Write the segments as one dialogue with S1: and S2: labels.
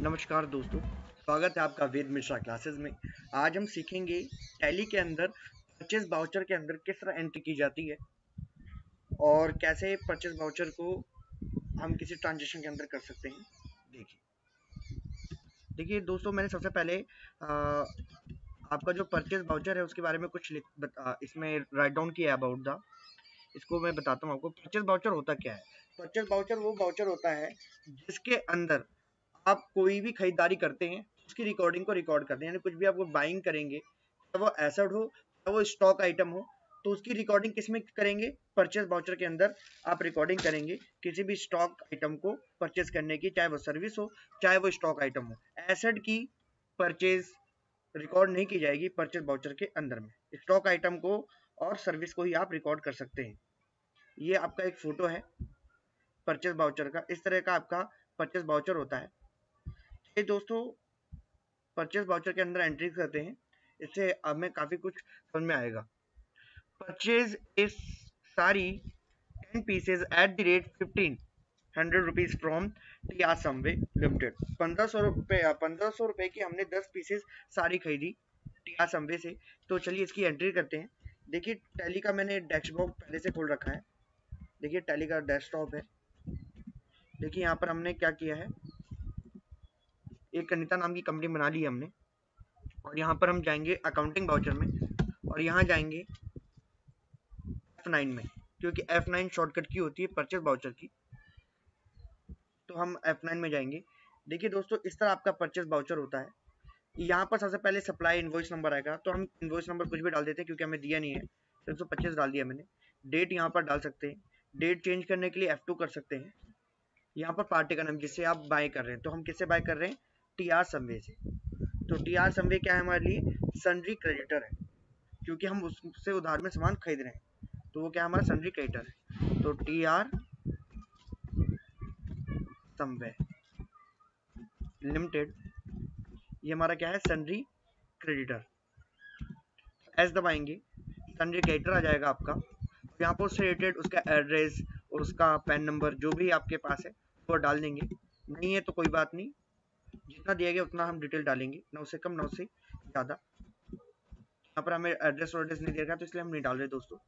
S1: नमस्कार दोस्तों स्वागत है आपका वेद मिश्रा क्लासेस में। आज हम सीखेंगे टैली के अंदर परचेज बाउचर के अंदर किस तरह एंट्री की जाती है और कैसे परचेज बाउचर को हम किसी ट्रांजेक्शन के अंदर कर सकते हैं। देखिए। देखिए दोस्तों मैंने सबसे पहले आ, आपका जो परचेज बाउचर है उसके बारे में कुछ बता, इसमें राइट डाउन किया है अबाउट द इसको मैं बताता हूँ आपको परचेज बाउचर होता क्या है? परचेज बाउचर वो बाउचर होता है जिसके अंदर आप कोई भी खरीदारी करते हैं, उसकी रिकॉर्डिंग को रिकॉर्ड करते हैं, यानी कुछ भी आपको बाइंग करेंगे, चाहे वो एसेड हो, चाहे वो स्टॉक आइटम हो तो उसकी रिकॉर्डिंग किसमें करेंगे? परचेज बाउचर के अंदर आप रिकॉर्डिंग करेंगे किसी भी स्टॉक आइटम को परचेज करने की, चाहे वो सर्विस हो, चाहे वो स्टॉक आइटम हो। एसेड की परचेज रिकॉर्ड नहीं की जाएगी परचेज बाउचर के अंदर में। स्टॉक आइटम को और सर्विस को ही आप रिकॉर्ड कर सकते हैं। ये आपका एक फ़ोटो है। परचेज बाउचर का, इस तरह का आपका परचेज बाउचर होता है। दोस्तों परचेज बाउचर के अंदर एंट्री करते हैं। इससे हमें काफ़ी कुछ समझ में आएगा। परचेज इस sari ten pieces at the rate fifteen hundred rupees from T R someway limited पंद्रह सौ रुपये पंद्रह सौ रुपये की हमने दस पीसेज सारी खरीदी टी आर समवे से। तो चलिए इसकी एंट्री करते हैं। देखिए टैली का मैंने डैशबोर्ड पहले से खोल रखा है। देखिए टैली का डेस्कटॉप है। देखिए, यहाँ पर हमने क्या किया है? एक कनिता नाम की कंपनी बना ली है हमने। और यहाँ पर हम जाएँगे अकाउंटिंग बाउचर में। और यहाँ जाएँगे F9 में, क्योंकि F9 शॉर्टकट की होती है परचेज बाउचर की। तो हम F9 में जाएँगे। देखिए दोस्तों, इस तरह आपका परचेज बाउचर होता है। यहाँ पर सबसे पहले सप्लाई इन्वॉइस नंबर आएगा। तो हम इन्वॉइस नंबर कुछ भी डाल देते हैं, क्योंकि हमें दिया नहीं है। तीन सौ पच्चीस डाल दिया मैंने। डेट यहाँ पर डाल सकते हैं। डेट चेंज करने के लिए F2 कर सकते हैं। यहाँ पर पार्टी का नाम जिससे आप बाय कर रहे हैं। तो हम किससे बाय कर रहे हैं? टी आर से। तो टी आर समवे क्या है हमारे लिए? सन्ड्री क्रेडिटर है। क्योंकि हम उससे उधार में सामान खरीद रहे हैं। तो वो क्या हमारा सन्ड्री क्रेडिटर है। तो टी आर समवे लिमिटेड ये हमारा क्या है? सन्ड्री क्रेडिटर एस दबाएँगे। सन्ड्री क्रेडिटर आ जाएगा आपका। यहाँ पर उससे रिलेटेड उसका एड्रेस उसका पैन नंबर जो भी आपके पास है, वो डाल देंगे। नहीं है तो कोई बात नहीं। जितना दिया गया उतना हम डिटेल डालेंगे, नौ से कम, नौ से ज़्यादा। यहाँ पर हमें एड्रेस और एड्रेस नहीं दिया गया तो इसलिए हम नहीं डाल रहे दोस्तों।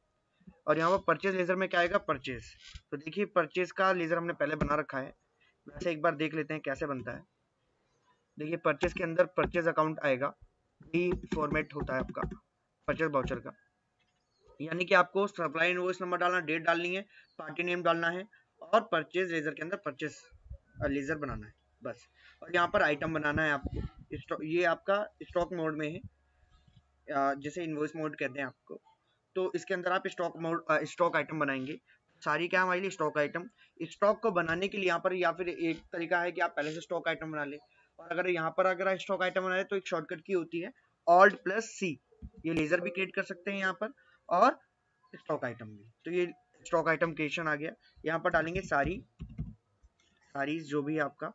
S1: और यहाँ पर परचेज लेजर में क्या आएगा? परचेज तो देखिए परचेज का लेजर हमने पहले बना रखा है। वैसे एक बार देख लेते हैं कैसे बनता है। देखिए परचेज के अंदर परचेज अकाउंट आएगा। यही फॉर्मेट होता है आपका परचेज बाउचर का। यानी कि आपको सप्लाई इनवॉइस नंबर डालना डेट डालनी है पार्टी नेम डालना है, और परचेज लेजर के अंदर परचेज लेजर बनाना है। बस। और यहाँ पर आइटम बनाना है आपको। ये आपका स्टॉक मोड में है। जिसे इन्वॉइस मोड कहते हैं आपको। तो इसके अंदर आप स्टॉक मोड स्टॉक आइटम बनाएँगे। सारी क्या हमारे लिए? स्टॉक आइटम स्टॉक को बनाने के लिए यहाँ पर या फिर एक तरीका है कि आप पहले से स्टॉक आइटम बना ले। और अगर यहाँ पर अगर स्टॉक आइटम बना ले तो एक शॉर्टकट की होती है। ऑल्ट प्लस सी ये लेजर भी क्रिएट कर सकते हैं यहाँ पर। और स्टॉक आइटम भी। तो ये स्टॉक आइटम क्रिएशन आ गया। यहाँ पर डालेंगे सारी सारी जो भी आपका।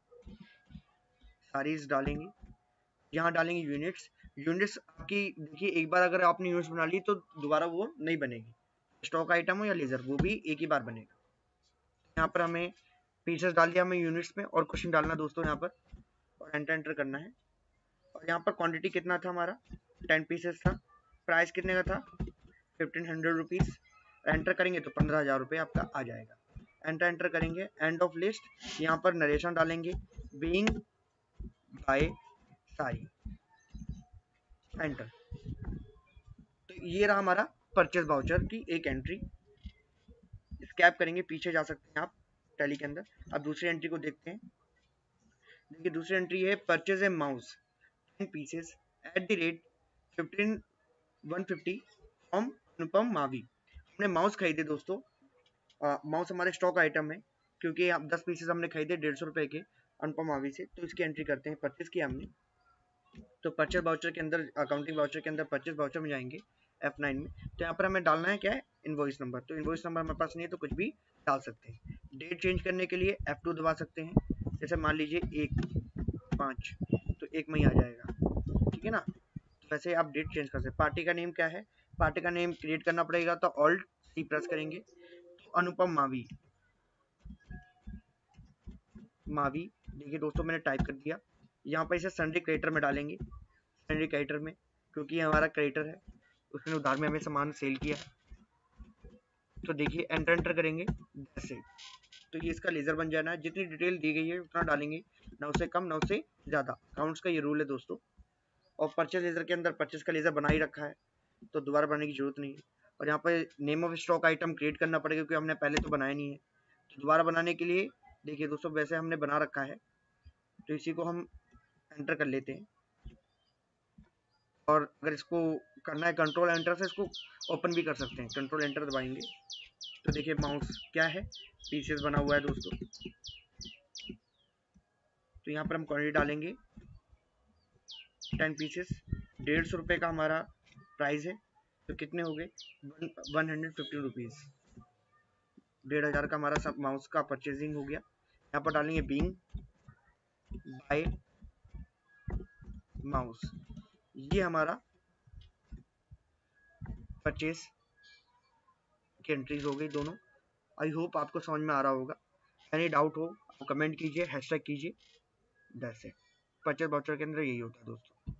S1: सारीज डालेंगे। यहाँ डालेंगे यूनिट्स यूनिट्स आपकी, देखिए, एक बार अगर आपने यूनिट्स बना ली तो दोबारा वो नहीं बनेगी। स्टॉक आइटम हो या लेजर वो भी एक ही बार बनेगा। यहाँ पर हमें पीसेस डाल दिया हमें यूनिट्स में और क्वेश्चन डालना दोस्तों यहाँ पर। और एंटर एंटर करना है। और यहाँ पर क्वांटिटी कितना था हमारा? टेन पीसेस था। प्राइस कितने का था? फिफ्टीन हंड्रेड रुपीज़ एंटर करेंगे तो पंद्रह हज़ार रुपये आपका आ जाएगा। एंटर एंटर करेंगे। एंड ऑफ़ लिस्ट यहाँ पर नरेशन डालेंगे। बीइंग बाय सारी। एंटर तो ये रहा हमारा परचेज बाउचर की एक एंट्री स्कैप करेंगे, पीछे जा सकते हैं आप टैली के अंदर। अब दूसरी एंट्री को देखते हैं। देखिए, दूसरी एंट्री है purchase a mouse ten pieces at the rate fifteen one fifty from Anupam Mavi हमने माउस खरीदे दोस्तों। माउस हमारे स्टॉक आइटम है, क्योंकि आप दस पीसेस हमने खरीदे डेढ़ सौ रुपए के। अनुपम आवी से तो इसकी एंट्री करते हैं परचेज किया हमने। तो परचेज बाउचर के अंदर अकाउंटिंग बाउचर के अंदर परचेज बाउचर में जाएँगे F9 में। तो यहाँ पर हमें डालना है क्या है? इनवॉइस नंबर तो इनवॉइस नंबर हमारे पास नहीं है तो कुछ भी डाल सकते हैं। डेट चेंज करने के लिए F2 दबा सकते हैं। जैसे मान लीजिए एक, पाँच तो एक में ही आ जाएगा। ठीक है ना? तो वैसे आप डेट चेंज कर सकते हैं। पार्टी का नेम क्या है? पार्टी का नेम क्रिएट करना पड़ेगा तो ऑल्ट सी प्रेस करेंगे। तो अनुपम मावी। मावी देखिए दोस्तों, मैंने टाइप कर दिया। यहाँ पर इसे सन्ड्री क्रेडिटर में डालेंगे। सन्ड्री क्रेडिटर में, क्योंकि ये हमारा क्रेडिटर है, उसने उधार में हमें सामान सेल किया। तो देखिए एंटर एंटर करेंगे। जैसे तो ये इसका लेज़र बन जाना है। जितनी डिटेल दी गई है, उतना डालेंगे। नौ से कम, नौ से ज़्यादा। अकाउंट्स का ये रूल है दोस्तों। और परचेज लेज़र के अंदर परचेज का लेज़र बना ही रखा है। तो दोबारा बनाने की ज़रूरत नहीं है। और यहाँ पर name of stock item create करना पड़ेगा, क्योंकि हमने पहले तो बनाया नहीं है। तो दोबारा बनाने के लिए देखिए दोस्तों, वैसे हमने बना रखा है तो इसी को हम एंटर कर लेते हैं। और अगर इसको करना है कंट्रोल एंटर से इसको ओपन भी कर सकते हैं। कंट्रोल एंटर दबाएँगे। तो देखिए माउस क्या है? पीसेस बना हुआ है दोस्तों। तो यहाँ पर हम क्वान्टिटी डालेंगे। टेन पीसेस डेढ़ सौ रुपये का हमारा प्राइस है। तो कितने हो गए? वन हंड्रेड फिफ्टी रुपीज़ डेढ़ हज़ार का हमारा सब माउस का परचेजिंग हो गया। यहाँ पर डालेंगे बींग बाय माउस ये हमारा परचेस की एंट्रीज हो गई दोनों. आई होप आपको समझ में आ रहा होगा. एनी डाउट हो, आप कमेंट कीजिए हैशटैग कीजिए. दैट्स इट परचेस बाउचर के अंदर यही होता है दोस्तों.